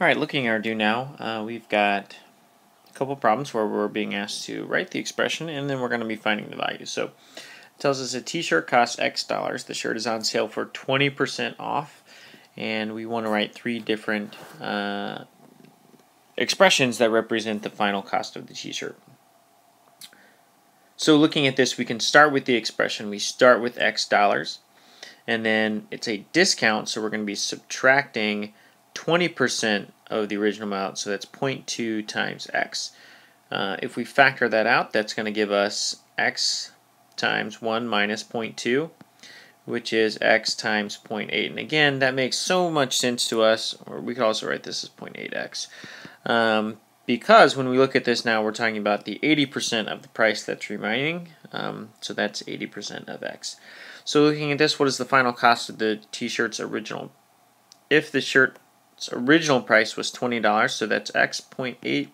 Alright, looking at our do now, uh, we've got a couple problems where we're being asked to write the expression and then we're going to be finding the value. So it tells us a t-shirt costs X dollars. The shirt is on sale for 20% off and we want to write three different uh, expressions that represent the final cost of the t-shirt. So looking at this, we can start with the expression. We start with X dollars and then it's a discount, so we're going to be subtracting 20% of the original amount, so that's 0.2 times x. Uh, if we factor that out, that's going to give us x times 1 minus 0.2, which is x times 0.8. And again, that makes so much sense to us, or we could also write this as 0.8x. Um, because when we look at this now, we're talking about the 80% of the price that's remaining, um, so that's 80% of x. So looking at this, what is the final cost of the t-shirt's original? If the shirt its original price was $20, so that's x 0.8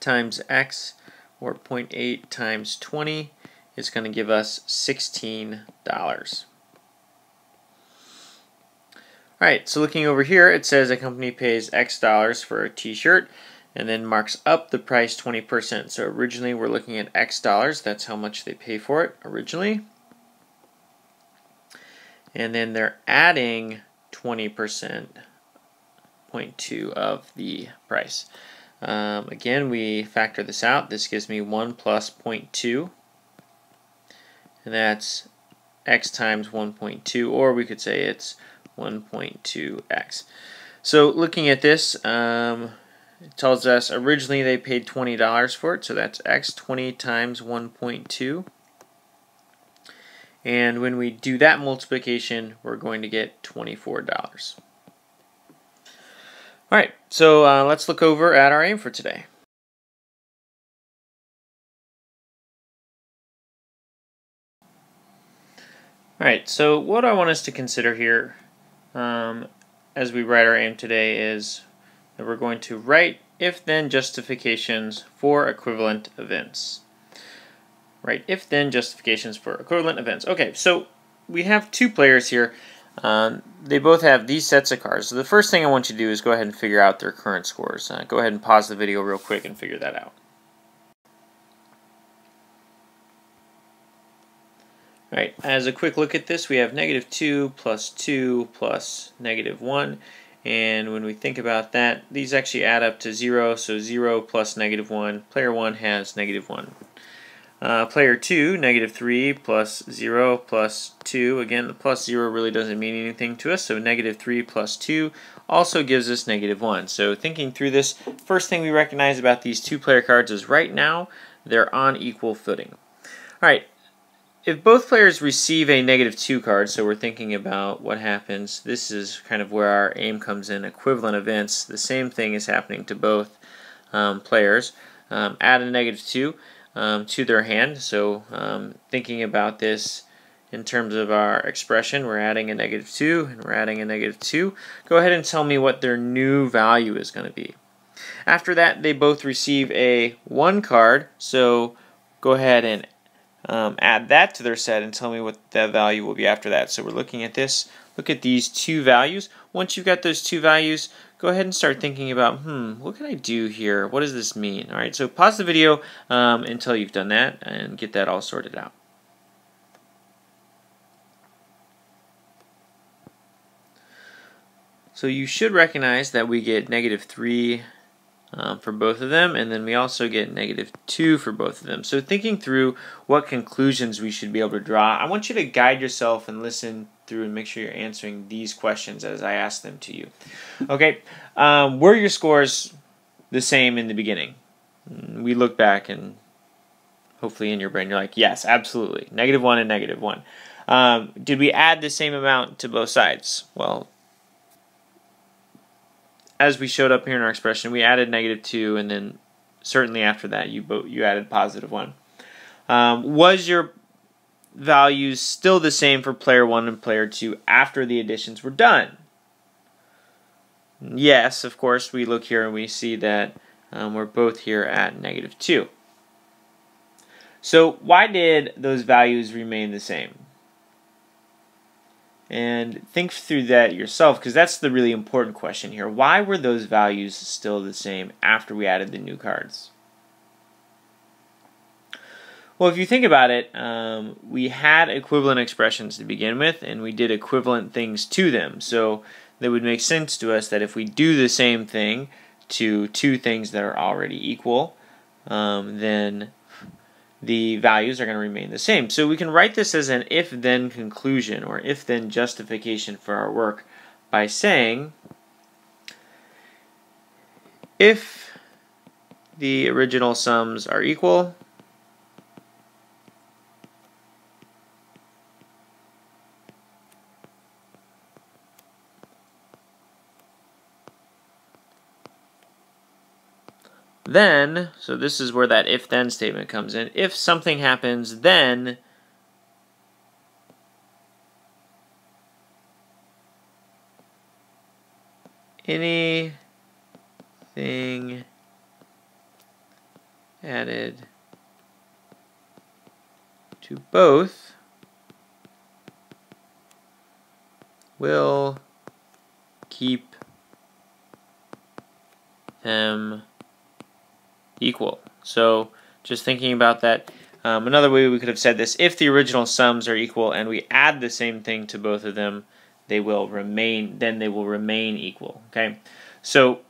times x, or 0.8 times 20, is going to give us $16. Alright, so looking over here, it says a company pays X dollars for a t-shirt and then marks up the price 20%. So originally we're looking at X dollars, that's how much they pay for it originally. And then they're adding 20% 0.2 of the price. Um, again, we factor this out. This gives me 1 plus 0.2, and that's x times 1.2, or we could say it's 1.2x. So looking at this, um, it tells us originally they paid $20 for it, so that's x 20 times 1.2. And when we do that multiplication, we're going to get $24. All right, so uh, let's look over at our aim for today. All right, so what I want us to consider here um, as we write our aim today is that we're going to write if-then justifications for equivalent events. Right, if-then justifications for equivalent events. Okay, so we have two players here. Um, they both have these sets of cards. So the first thing I want you to do is go ahead and figure out their current scores. Uh, go ahead and pause the video real quick and figure that out. Alright, as a quick look at this, we have negative 2 plus 2 plus negative 1. And when we think about that, these actually add up to 0. So 0 plus negative 1. Player 1 has negative 1. Uh, player 2, negative 3 plus 0 plus 2. Again, the plus 0 really doesn't mean anything to us, so negative 3 plus 2 also gives us negative 1. So thinking through this, first thing we recognize about these two player cards is right now they're on equal footing. Alright, if both players receive a negative 2 card, so we're thinking about what happens, this is kind of where our aim comes in, equivalent events. The same thing is happening to both um, players. Um, add a negative 2 um, to their hand. So um, thinking about this in terms of our expression, we're adding a negative 2 and we're adding a negative 2. Go ahead and tell me what their new value is going to be. After that, they both receive a 1 card, so go ahead and um, add that to their set and tell me what that value will be after that. So we're looking at this. Look at these two values. Once you've got those two values, go ahead and start thinking about, hmm, what can I do here? What does this mean? All right, so pause the video um, until you've done that and get that all sorted out. So you should recognize that we get negative 3 um, for both of them, and then we also get negative 2 for both of them. So thinking through what conclusions we should be able to draw, I want you to guide yourself and listen through and make sure you're answering these questions as I ask them to you. Okay, um, were your scores the same in the beginning? Mm, we look back and hopefully in your brain you're like, yes, absolutely. Negative 1 and negative 1. Um, did we add the same amount to both sides? Well, as we showed up here in our expression, we added negative 2, and then certainly after that you you added positive 1. Um, was your values still the same for player 1 and player 2 after the additions were done? Yes, of course, we look here and we see that um, we're both here at negative 2. So why did those values remain the same? and think through that yourself because that's the really important question here. Why were those values still the same after we added the new cards? Well, if you think about it, um, we had equivalent expressions to begin with, and we did equivalent things to them. So that would make sense to us that if we do the same thing to two things that are already equal, um, then the values are going to remain the same. So we can write this as an if-then conclusion or if-then justification for our work by saying if the original sums are equal, Then, so this is where that if-then statement comes in. If something happens, then anything added to both will keep them equal. So just thinking about that, um, another way we could have said this, if the original sums are equal and we add the same thing to both of them, they will remain, then they will remain equal, okay? So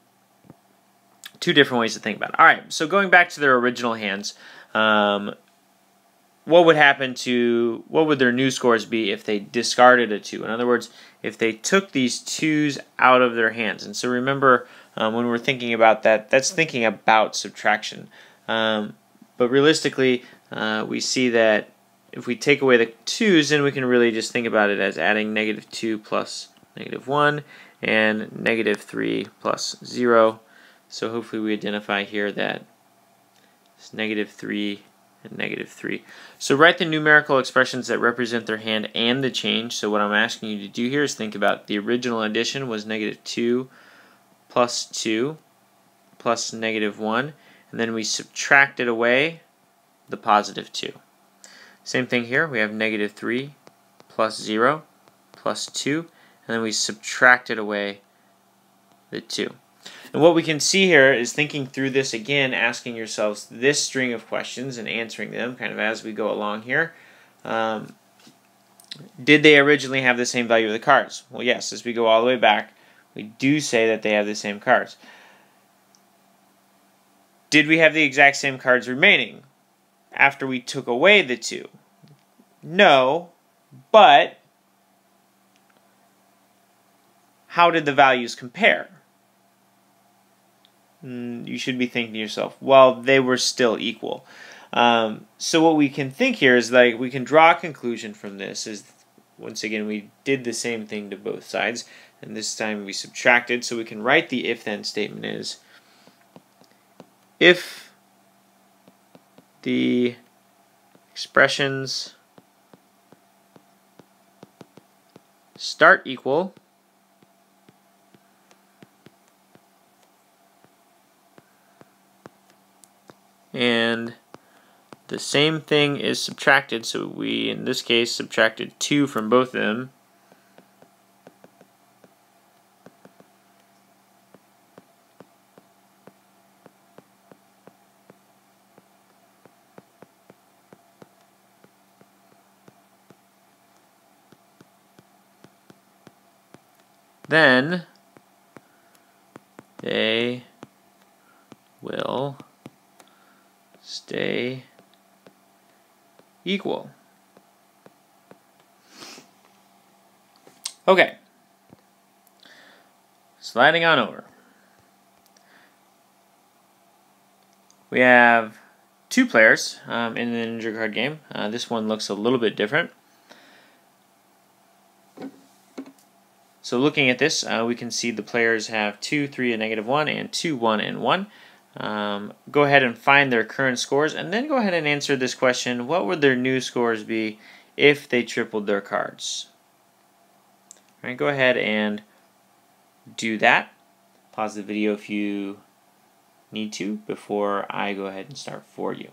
two different ways to think about it. All right, so going back to their original hands, um, what would happen to, what would their new scores be if they discarded a 2? In other words, if they took these 2's out of their hands. And so remember, um, when we're thinking about that, that's thinking about subtraction. Um, but realistically, uh, we see that if we take away the 2's, then we can really just think about it as adding negative 2 plus negative 1 and negative 3 plus 0. So hopefully we identify here that it's negative 3 and negative 3. So write the numerical expressions that represent their hand and the change. So what I'm asking you to do here is think about the original addition was negative 2 plus 2 plus negative 1 and then we subtracted away the positive 2. Same thing here, we have negative 3 plus 0 plus 2 and then we subtracted away the 2. And what we can see here is thinking through this again, asking yourselves this string of questions and answering them kind of as we go along here. Um, did they originally have the same value of the cards? Well, yes, as we go all the way back, we do say that they have the same cards. Did we have the exact same cards remaining after we took away the two? No, but how did the values compare? Mm, you should be thinking to yourself, well, they were still equal. Um, so what we can think here is like we can draw a conclusion from this is once again we did the same thing to both sides and this time we subtracted so we can write the if then statement is if the expressions start equal and the same thing is subtracted so we in this case subtracted 2 from both of them then they will stay equal. Okay. Sliding on over. We have two players um, in the Integer card game. Uh, this one looks a little bit different. So looking at this, uh, we can see the players have 2, 3, and negative 1, and 2, 1, and 1. Um, go ahead and find their current scores, and then go ahead and answer this question. What would their new scores be if they tripled their cards? All right, go ahead and do that. Pause the video if you need to before I go ahead and start for you.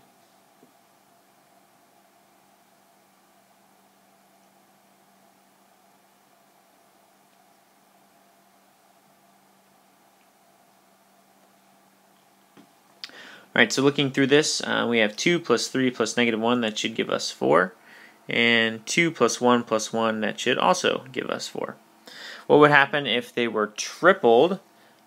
Alright, so looking through this, uh, we have 2 plus 3 plus negative 1, that should give us 4. And 2 plus 1 plus 1, that should also give us 4. What would happen if they were tripled?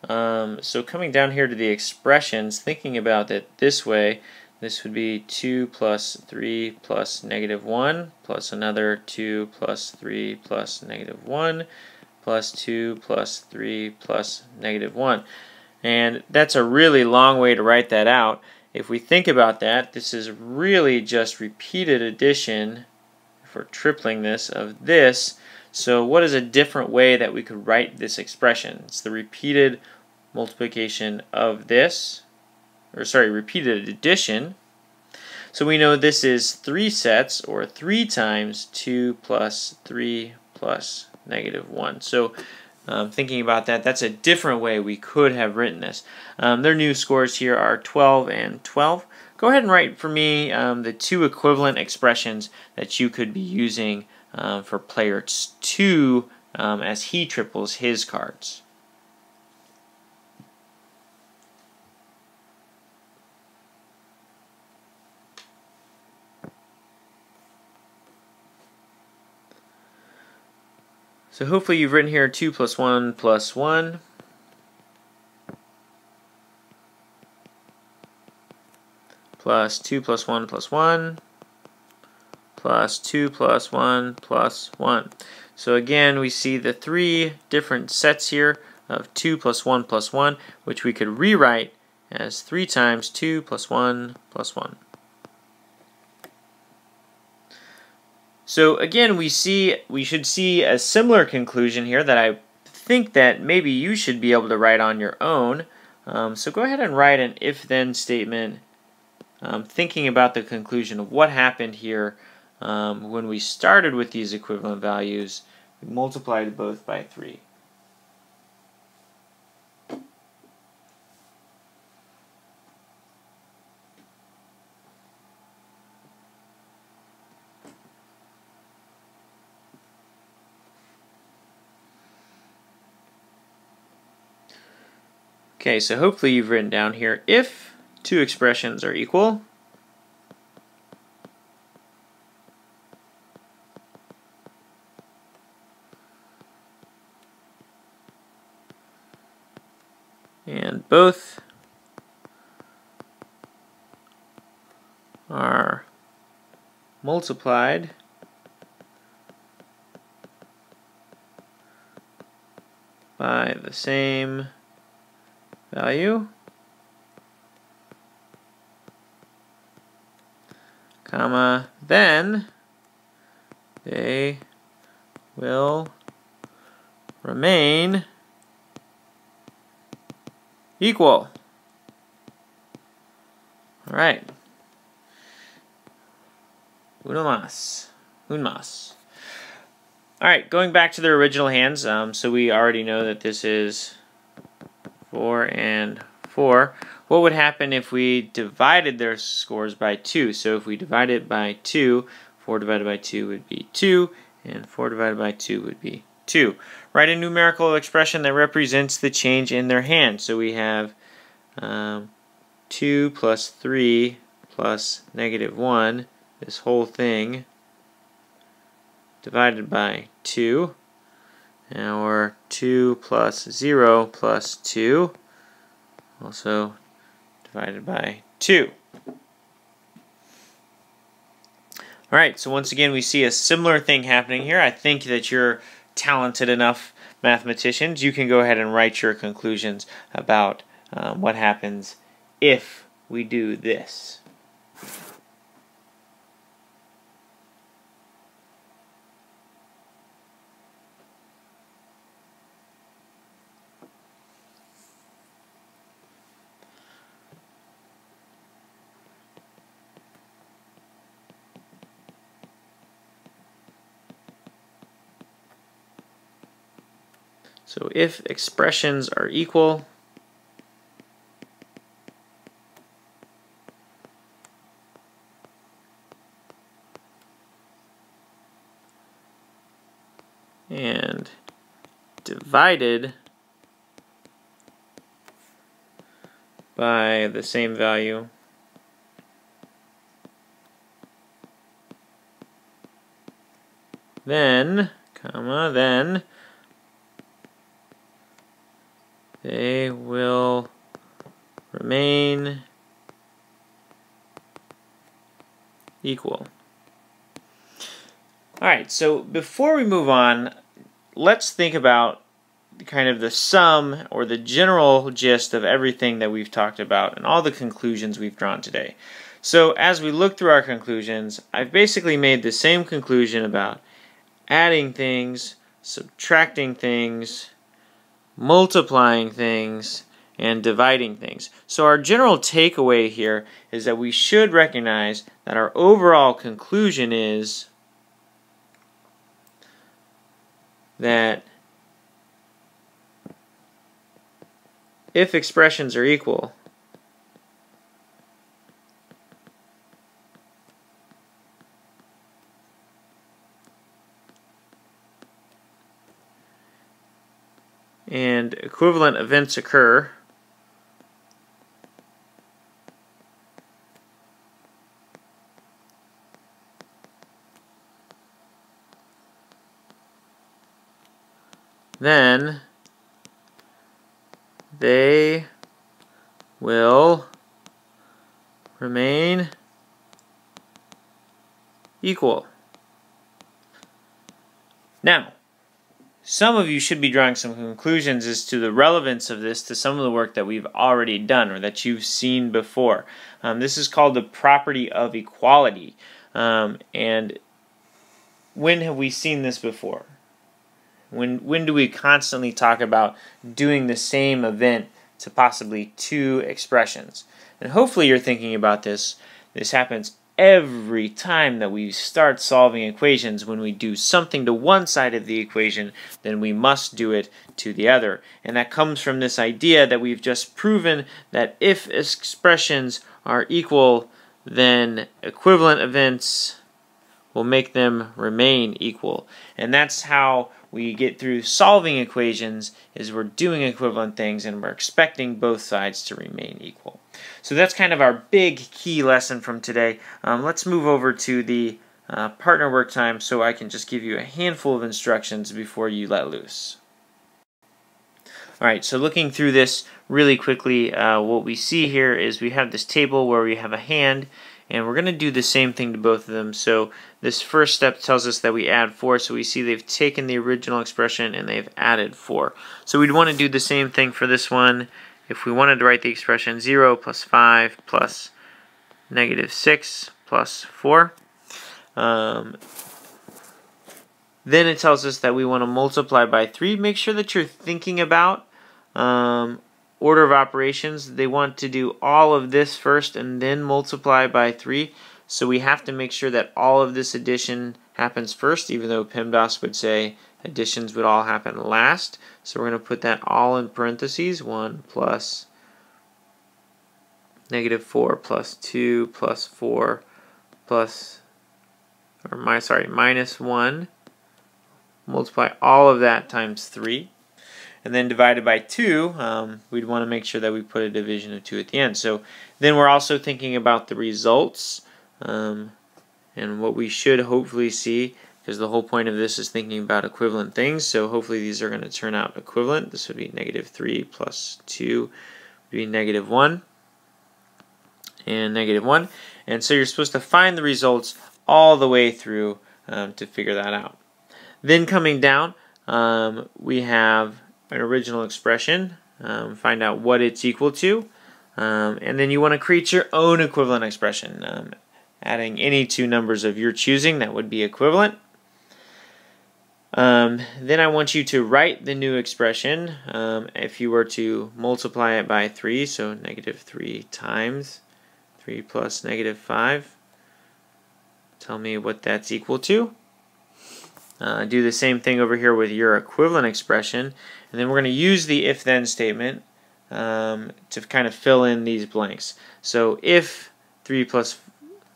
Um, so coming down here to the expressions, thinking about it this way, this would be 2 plus 3 plus negative 1 plus another 2 plus 3 plus negative 1 plus 2 plus 3 plus negative 1. And that's a really long way to write that out. If we think about that, this is really just repeated addition for tripling this of this. So what is a different way that we could write this expression? It's the repeated multiplication of this, or sorry, repeated addition. So we know this is 3 sets, or 3 times 2 plus 3 plus negative 1. So um, thinking about that, that's a different way we could have written this. Um, their new scores here are 12 and 12. Go ahead and write for me um, the two equivalent expressions that you could be using uh, for player 2 um, as he triples his cards. So hopefully you've written here 2 plus 1 plus 1. Plus 2 plus 1 plus 1. Plus 2 plus 1 plus 1. So again, we see the three different sets here of 2 plus 1 plus 1, which we could rewrite as 3 times 2 plus 1 plus 1. So again, we see we should see a similar conclusion here that I think that maybe you should be able to write on your own. Um, so go ahead and write an if-then statement um, thinking about the conclusion of what happened here um, when we started with these equivalent values. We multiplied both by 3. Okay, so hopefully you've written down here if two expressions are equal, and both are multiplied by the same value comma then they will remain equal. All right. Uno más. Más. All right, going back to the original hands, um, so we already know that this is 4 and 4. What would happen if we divided their scores by 2? So if we divide it by 2, 4 divided by 2 would be 2, and 4 divided by 2 would be 2. Write a numerical expression that represents the change in their hand. So we have um, 2 plus 3 plus negative 1, this whole thing, divided by 2. Now we're 2 plus 0 plus 2, also divided by 2. Alright, so once again we see a similar thing happening here. I think that you're talented enough mathematicians. You can go ahead and write your conclusions about um, what happens if we do this. So if expressions are equal, and divided by the same value, then, comma, then, they will remain equal. Alright, so before we move on, let's think about kind of the sum or the general gist of everything that we've talked about and all the conclusions we've drawn today. So as we look through our conclusions, I've basically made the same conclusion about adding things, subtracting things, multiplying things, and dividing things. So our general takeaway here is that we should recognize that our overall conclusion is that if expressions are equal, and equivalent events occur, then they will remain equal. Now, some of you should be drawing some conclusions as to the relevance of this to some of the work that we've already done or that you've seen before. Um, this is called the property of equality. Um, and when have we seen this before? When, when do we constantly talk about doing the same event to possibly two expressions? And hopefully you're thinking about this. This happens every time that we start solving equations, when we do something to one side of the equation, then we must do it to the other. And that comes from this idea that we've just proven that if expressions are equal, then equivalent events will make them remain equal. And that's how we get through solving equations is we're doing equivalent things and we're expecting both sides to remain equal. So that's kind of our big key lesson from today. Um, let's move over to the uh, partner work time so I can just give you a handful of instructions before you let loose. Alright, so looking through this really quickly, uh, what we see here is we have this table where we have a hand and we're going to do the same thing to both of them. So this first step tells us that we add 4, so we see they've taken the original expression and they've added 4. So we'd want to do the same thing for this one. If we wanted to write the expression 0 plus 5 plus negative 6 plus 4, um, then it tells us that we want to multiply by 3. Make sure that you're thinking about um, order of operations, they want to do all of this first and then multiply by 3. So we have to make sure that all of this addition happens first, even though PEMDAS would say additions would all happen last. So we're going to put that all in parentheses, 1 plus negative 4 plus 2 plus 4 plus, or my, sorry, minus 1. Multiply all of that times 3 and then divided by 2, um, we'd want to make sure that we put a division of 2 at the end. So then we're also thinking about the results um, and what we should hopefully see because the whole point of this is thinking about equivalent things. So hopefully these are going to turn out equivalent. This would be negative 3 plus 2 would be negative 1 and negative 1. And so you're supposed to find the results all the way through um, to figure that out. Then coming down, um, we have an original expression, um, find out what it's equal to, um, and then you want to create your own equivalent expression, um, adding any two numbers of your choosing that would be equivalent. Um, then I want you to write the new expression. Um, if you were to multiply it by 3, so negative 3 times 3 plus negative 5, tell me what that's equal to. Uh, do the same thing over here with your equivalent expression. And then we're going to use the if-then statement um, to kind of fill in these blanks. So if 3 plus,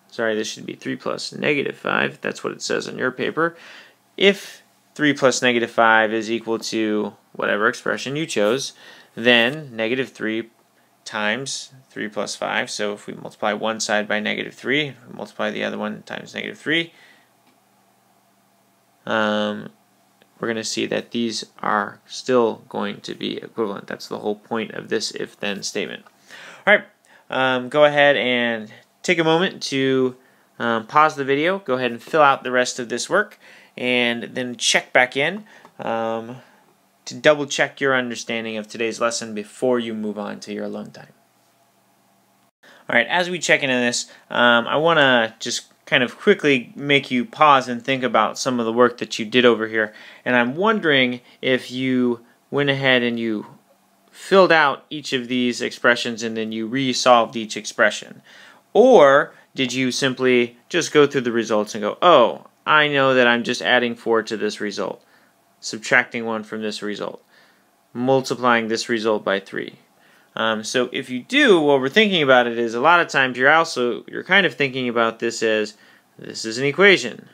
sorry, this should be 3 plus negative 5. That's what it says on your paper. If 3 plus negative 5 is equal to whatever expression you chose, then negative 3 times 3 plus 5. So if we multiply one side by negative 3, multiply the other one times negative 3, um, we're going to see that these are still going to be equivalent. That's the whole point of this if-then statement. All right, um, go ahead and take a moment to um, pause the video, go ahead and fill out the rest of this work, and then check back in um, to double check your understanding of today's lesson before you move on to your alone time. All right, as we check into this, um, I want to just kind of quickly make you pause and think about some of the work that you did over here. And I'm wondering if you went ahead and you filled out each of these expressions and then you resolved each expression. Or did you simply just go through the results and go, oh, I know that I'm just adding 4 to this result, subtracting 1 from this result, multiplying this result by 3. Um, so if you do, what we're thinking about it is a lot of times you're also, you're kind of thinking about this as, this is an equation.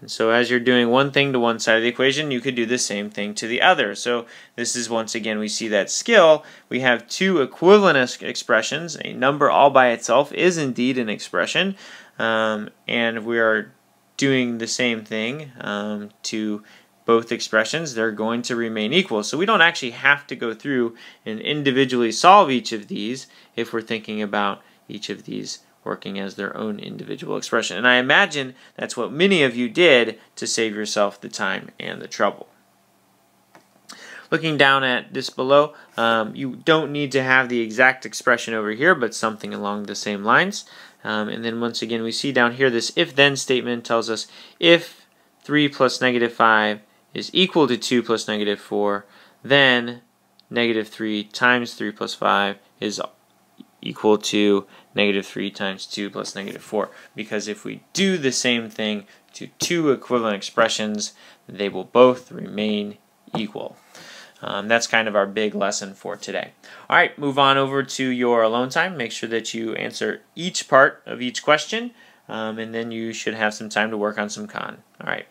And so as you're doing one thing to one side of the equation, you could do the same thing to the other. So this is once again, we see that skill. We have two equivalent expressions. A number all by itself is indeed an expression. Um, and we are doing the same thing um, to both expressions. They're going to remain equal. So we don't actually have to go through and individually solve each of these if we're thinking about each of these working as their own individual expression. And I imagine that's what many of you did to save yourself the time and the trouble. Looking down at this below, um, you don't need to have the exact expression over here, but something along the same lines. Um, and then once again, we see down here this if-then statement tells us if 3 plus negative 5 is equal to 2 plus negative 4, then negative 3 times 3 plus 5 is equal to negative 3 times 2 plus negative 4. Because if we do the same thing to two equivalent expressions, they will both remain equal. Um, that's kind of our big lesson for today. All right, move on over to your alone time. Make sure that you answer each part of each question, um, and then you should have some time to work on some con. All right.